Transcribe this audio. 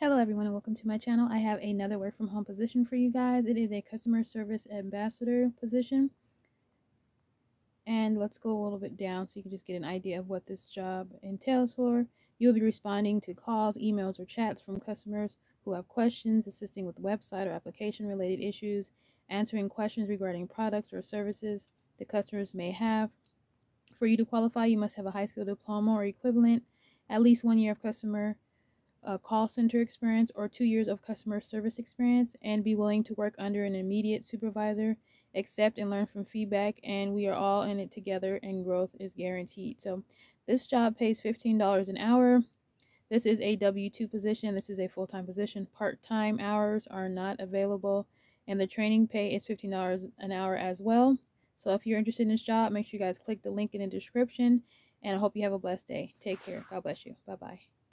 Hello everyone and welcome to my channel. I have another work from home position for you guys. It is a customer service ambassador position. And let's go a little bit down so you can just get an idea of what this job entails for. You'll be responding to calls, emails, or chats from customers who have questions, assisting with website or application related issues, answering questions regarding products or services the customers may have. For you to qualify, you must have a high school diploma or equivalent, at least one year of customer a call center experience or two years of customer service experience and be willing to work under an immediate supervisor, accept and learn from feedback, and we are all in it together and growth is guaranteed. So this job pays $15 an hour. This is a W-2 position. This is a full-time position. Part-time hours are not available and the training pay is $15 an hour as well. So if you're interested in this job, make sure you guys click the link in the description and I hope you have a blessed day. Take care. God bless you. Bye-bye.